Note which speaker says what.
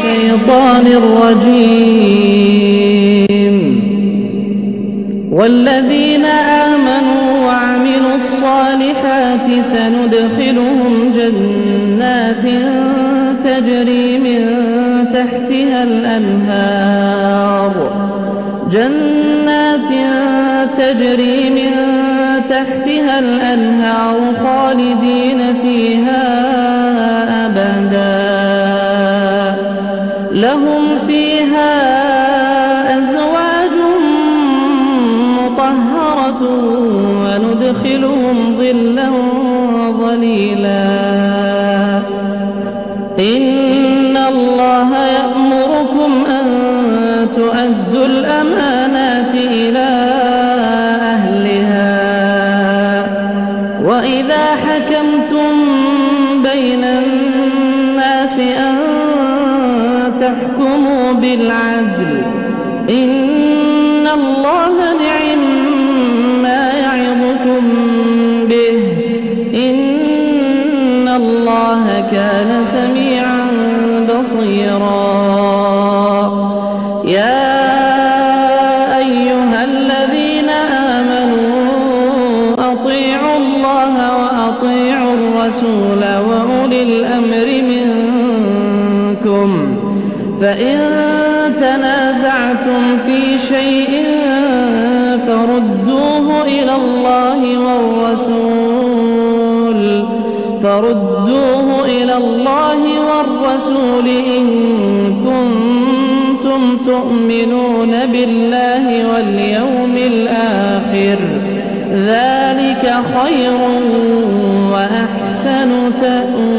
Speaker 1: الشيطان الرجيم. والذين آمنوا وعملوا الصالحات سندخلهم جنات تجري من تحتها الأنهار. جنات تجري من تحتها الأنهار خالدين فيها لهم فيها أزواج مطهرة وندخلهم ظلا ظليلا. إن الله يأمركم أن تؤدوا الأمانات إلى أهلها. وإذا حكمتم بين الناس أن تحكموا بالعدل. إن الله نعم ما يعظكم به. إن الله كان سميعا بصيرا. يا أيها الذين آمنوا أطيعوا الله وأطيعوا الرسول وأولي الأمر منكم. فإن تنازعتم في شيء فردوه إلى الله والرسول فردوه إلى الله والرسول إن كنتم تؤمنون بالله واليوم الآخر. ذلك خير وأحسن تأويلا.